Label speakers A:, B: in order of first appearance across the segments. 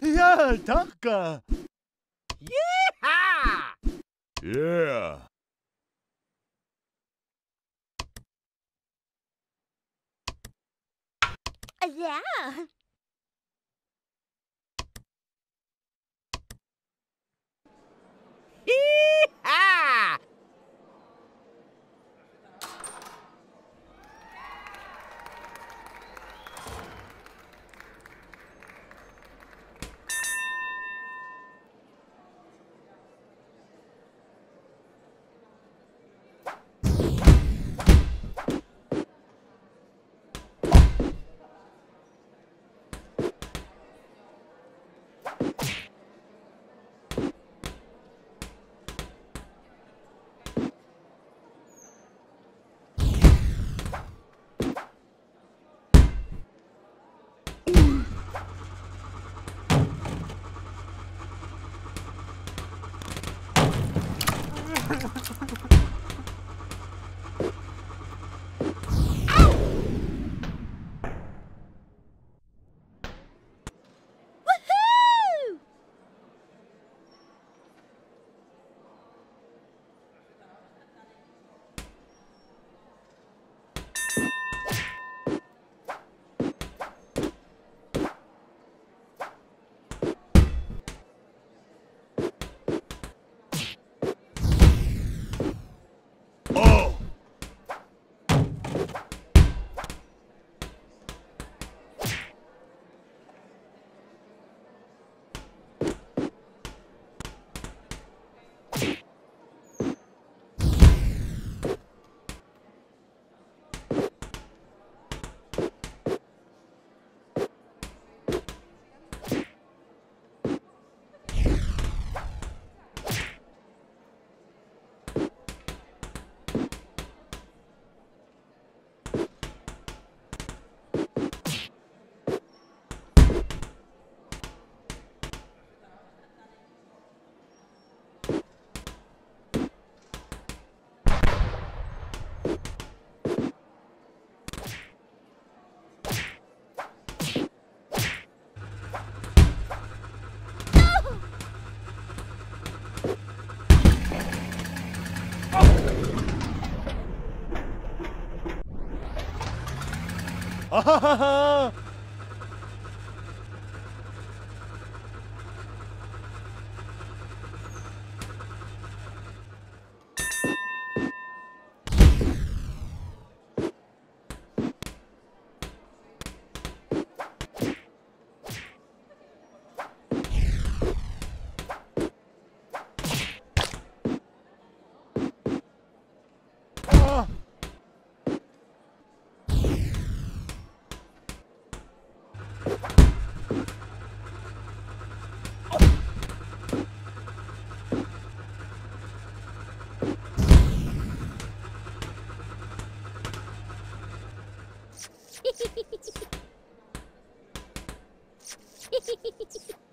A: Yeah, Taka.
B: Yeah.
C: Yeah. Woohoo!
B: 啊
A: 哈哈
B: 哈
C: Yeah!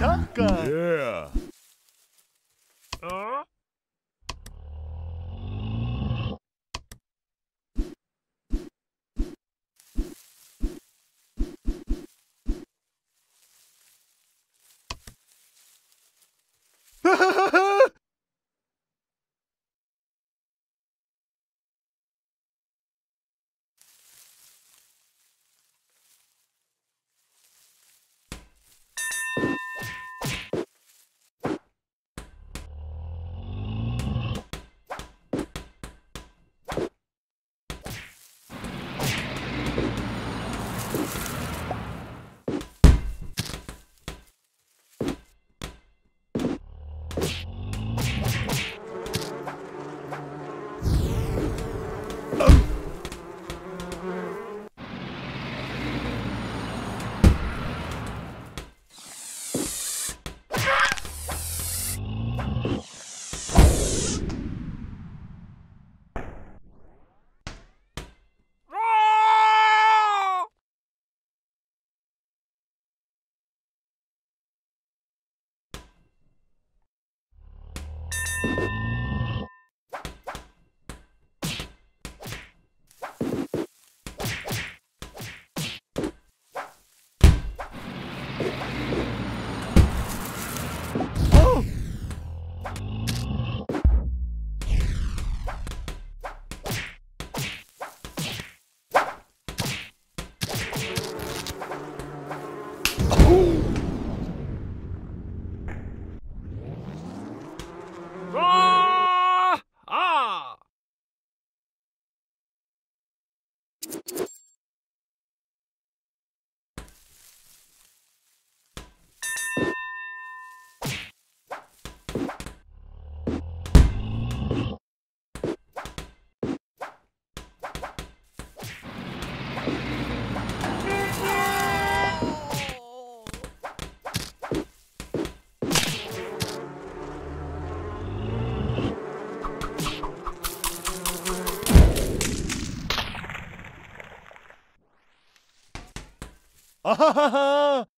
D: danke.
B: Yeah.
C: Ah!
B: 哈哈哈。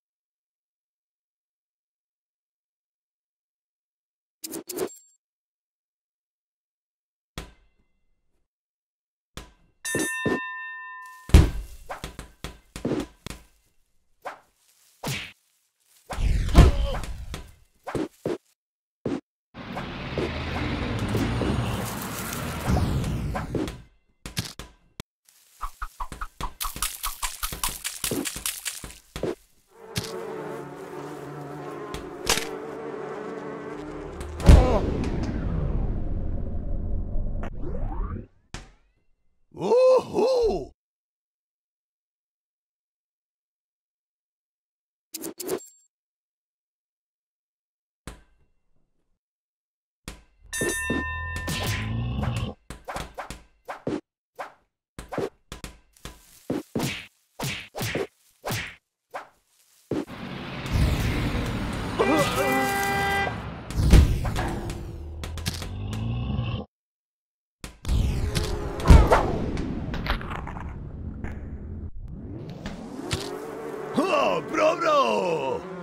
B: 오!